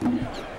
Yeah.